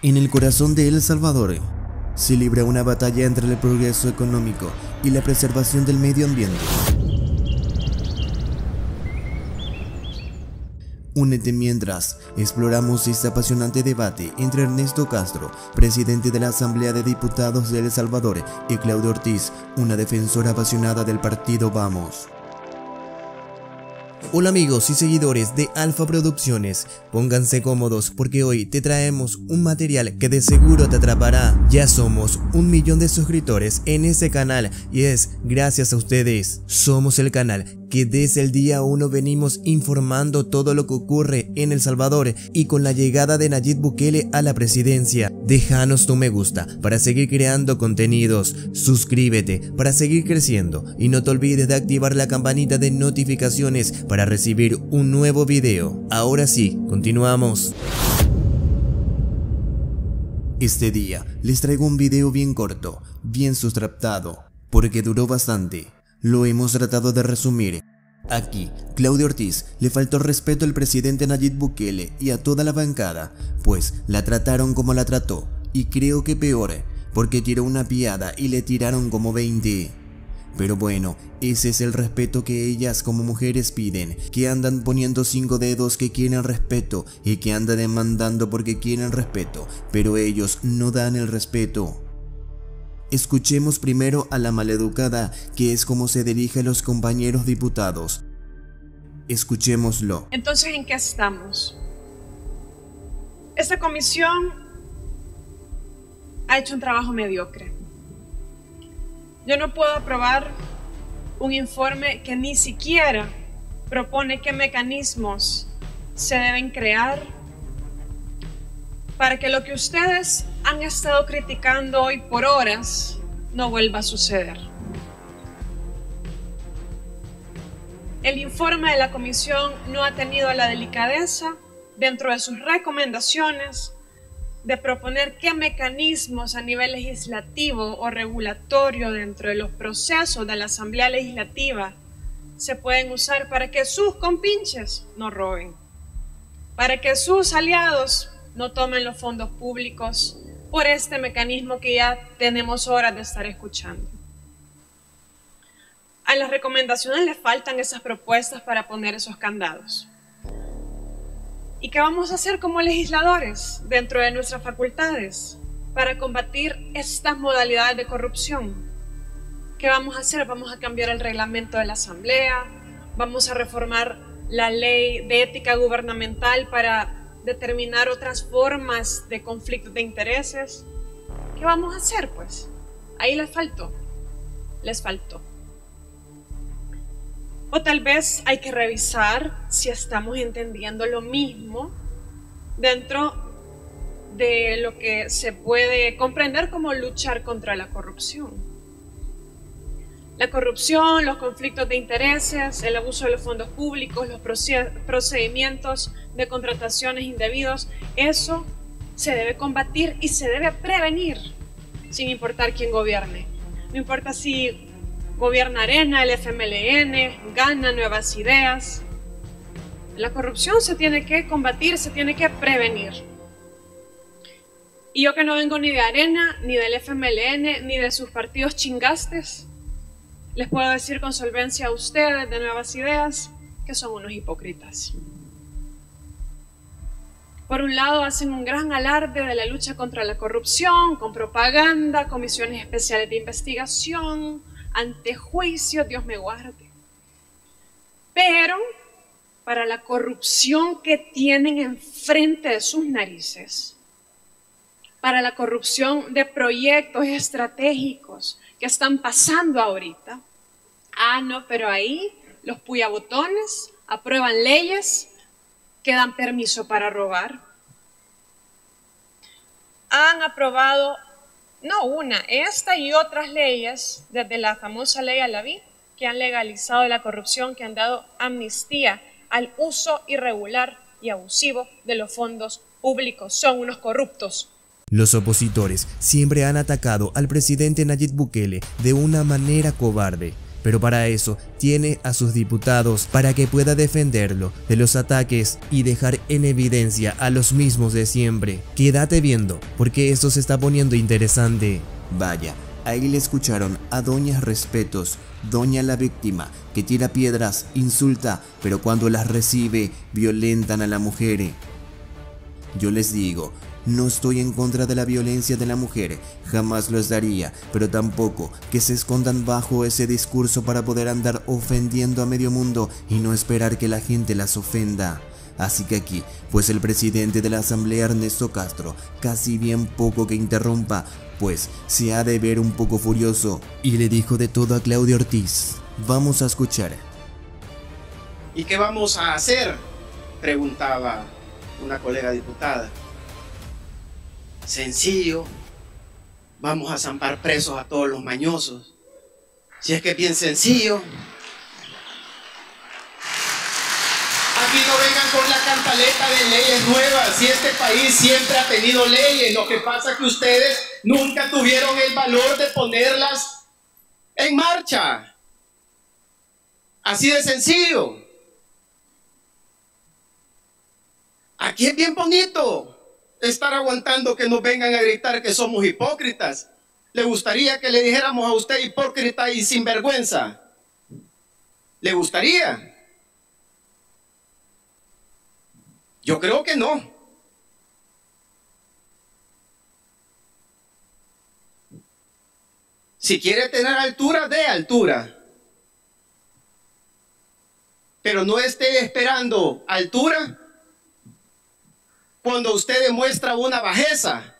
En el corazón de El Salvador se libra una batalla entre el progreso económico y la preservación del medio ambiente. Únete mientras exploramos este apasionante debate entre Ernesto Castro, presidente de la Asamblea de Diputados de El Salvador, y Claudio Ortiz, una defensora apasionada del partido Vamos. Hola amigos y seguidores de Alfa Producciones, pónganse cómodos porque hoy te traemos un material que de seguro te atrapará. Ya somos un millón de suscriptores en este canal y es gracias a ustedes. Somos el canal que desde el día 1 venimos informando todo lo que ocurre en El Salvador y con la llegada de Nayib Bukele a la presidencia. Déjanos tu me gusta para seguir creando contenidos, suscríbete para seguir creciendo y no te olvides de activar la campanita de notificaciones para recibir un nuevo video. Ahora sí, continuamos. Este día les traigo un video bien corto, bien sustraptado, porque duró bastante lo hemos tratado de resumir. Aquí, Claudio Ortiz le faltó respeto al presidente Nayib Bukele y a toda la bancada, pues la trataron como la trató, y creo que peor, porque tiró una piada y le tiraron como 20. Pero bueno, ese es el respeto que ellas como mujeres piden, que andan poniendo cinco dedos que quieren respeto y que andan demandando porque quieren respeto, pero ellos no dan el respeto. Escuchemos primero a la maleducada, que es como se dirige a los compañeros diputados. Escuchémoslo. Entonces, ¿en qué estamos? Esta comisión ha hecho un trabajo mediocre. Yo no puedo aprobar un informe que ni siquiera propone qué mecanismos se deben crear para que lo que ustedes han estado criticando hoy por horas no vuelva a suceder. El informe de la comisión no ha tenido la delicadeza dentro de sus recomendaciones de proponer qué mecanismos a nivel legislativo o regulatorio dentro de los procesos de la Asamblea Legislativa se pueden usar para que sus compinches no roben, para que sus aliados no tomen los fondos públicos por este mecanismo que ya tenemos horas de estar escuchando. A las recomendaciones le faltan esas propuestas para poner esos candados. ¿Y qué vamos a hacer como legisladores dentro de nuestras facultades para combatir estas modalidades de corrupción? ¿Qué vamos a hacer? Vamos a cambiar el reglamento de la Asamblea, vamos a reformar la ley de ética gubernamental para determinar otras formas de conflictos de intereses. ¿Qué vamos a hacer pues? Ahí les faltó, les faltó. O tal vez hay que revisar si estamos entendiendo lo mismo dentro de lo que se puede comprender como luchar contra la corrupción. La corrupción, los conflictos de intereses, el abuso de los fondos públicos, los procedimientos de contrataciones indebidos, eso se debe combatir y se debe prevenir sin importar quién gobierne. No importa si gobierna Arena, el FMLN, gana nuevas ideas. La corrupción se tiene que combatir, se tiene que prevenir. Y yo que no vengo ni de Arena, ni del FMLN, ni de sus partidos chingastes, les puedo decir con solvencia a ustedes de nuevas ideas que son unos hipócritas. Por un lado, hacen un gran alarde de la lucha contra la corrupción, con propaganda, comisiones especiales de investigación, antejuicios, Dios me guarde. Pero para la corrupción que tienen enfrente de sus narices, para la corrupción de proyectos estratégicos que están pasando ahorita, Ah, no, pero ahí los puyabotones aprueban leyes que dan permiso para robar. Han aprobado, no una, esta y otras leyes, desde la famosa ley Alaví, que han legalizado la corrupción, que han dado amnistía al uso irregular y abusivo de los fondos públicos. Son unos corruptos. Los opositores siempre han atacado al presidente Nayib Bukele de una manera cobarde pero para eso tiene a sus diputados para que pueda defenderlo de los ataques y dejar en evidencia a los mismos de siempre. Quédate viendo, porque esto se está poniendo interesante. Vaya, ahí le escucharon a Doña Respetos, Doña la víctima, que tira piedras, insulta, pero cuando las recibe, violentan a la mujer. Yo les digo, no estoy en contra de la violencia de la mujer, jamás lo daría, pero tampoco que se escondan bajo ese discurso para poder andar ofendiendo a medio mundo y no esperar que la gente las ofenda. Así que aquí, pues el presidente de la asamblea Ernesto Castro, casi bien poco que interrumpa, pues se ha de ver un poco furioso y le dijo de todo a Claudio Ortiz. Vamos a escuchar. ¿Y qué vamos a hacer? Preguntaba una colega diputada. Sencillo, vamos a zampar presos a todos los mañosos. Si es que es bien sencillo. Aquí no vengan con la cantaleta de leyes nuevas. Si este país siempre ha tenido leyes, lo que pasa es que ustedes nunca tuvieron el valor de ponerlas en marcha. Así de sencillo. Aquí es bien bonito estar aguantando que nos vengan a gritar que somos hipócritas. ¿Le gustaría que le dijéramos a usted hipócrita y sinvergüenza? ¿Le gustaría? Yo creo que no. Si quiere tener altura, de altura. Pero no esté esperando altura cuando usted demuestra una bajeza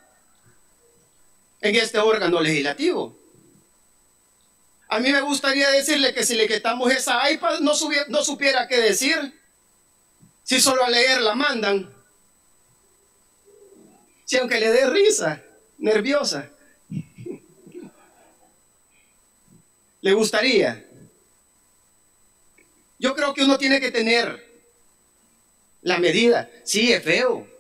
en este órgano legislativo. A mí me gustaría decirle que si le quitamos esa iPad no, no supiera qué decir. Si solo a leer la mandan. Si aunque le dé risa, nerviosa. ¿Le gustaría? Yo creo que uno tiene que tener la medida. Sí, es feo.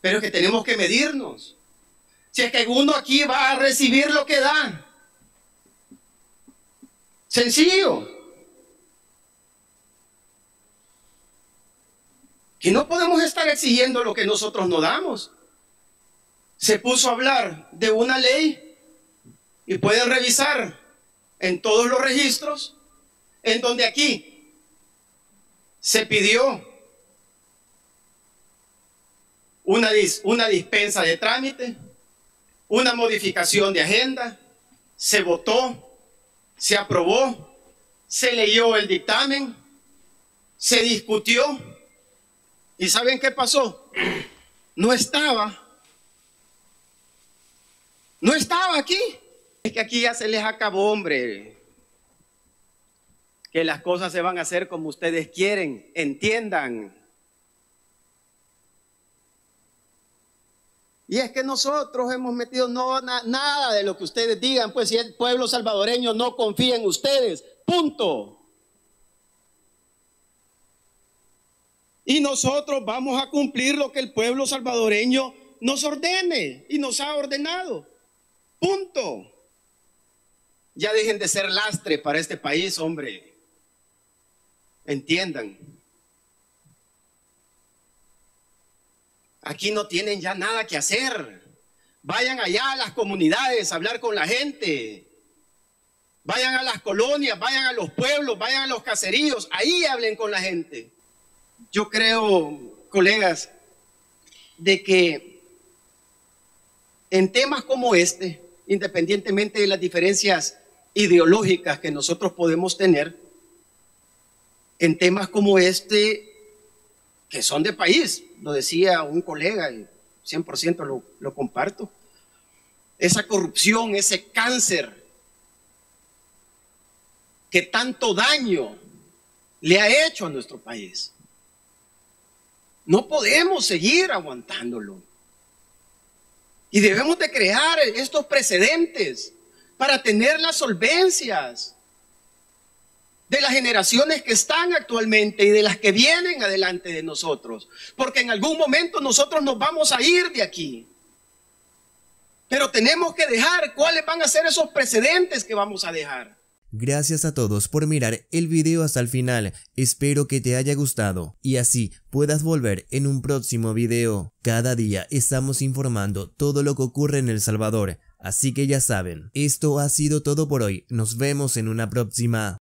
Pero es que tenemos que medirnos. Si es que uno aquí va a recibir lo que da. Sencillo. Que no podemos estar exigiendo lo que nosotros no damos. Se puso a hablar de una ley y pueden revisar en todos los registros en donde aquí se pidió una, una dispensa de trámite, una modificación de agenda, se votó, se aprobó, se leyó el dictamen, se discutió. ¿Y saben qué pasó? No estaba. No estaba aquí. Es que aquí ya se les acabó, hombre. Que las cosas se van a hacer como ustedes quieren. Entiendan. Y es que nosotros hemos metido nada de lo que ustedes digan, pues si el pueblo salvadoreño no confía en ustedes, punto. Y nosotros vamos a cumplir lo que el pueblo salvadoreño nos ordene y nos ha ordenado. Punto. Ya dejen de ser lastre para este país, hombre. Entiendan. Aquí no tienen ya nada que hacer. Vayan allá a las comunidades a hablar con la gente. Vayan a las colonias, vayan a los pueblos, vayan a los caseríos, ahí hablen con la gente. Yo creo, colegas, de que en temas como este, independientemente de las diferencias ideológicas que nosotros podemos tener, en temas como este, que son de país, lo decía un colega y 100% lo, lo comparto. Esa corrupción, ese cáncer que tanto daño le ha hecho a nuestro país. No podemos seguir aguantándolo. Y debemos de crear estos precedentes para tener las solvencias de las generaciones que están actualmente y de las que vienen adelante de nosotros. Porque en algún momento nosotros nos vamos a ir de aquí. Pero tenemos que dejar cuáles van a ser esos precedentes que vamos a dejar. Gracias a todos por mirar el video hasta el final, espero que te haya gustado y así puedas volver en un próximo video. Cada día estamos informando todo lo que ocurre en El Salvador, así que ya saben, esto ha sido todo por hoy, nos vemos en una próxima.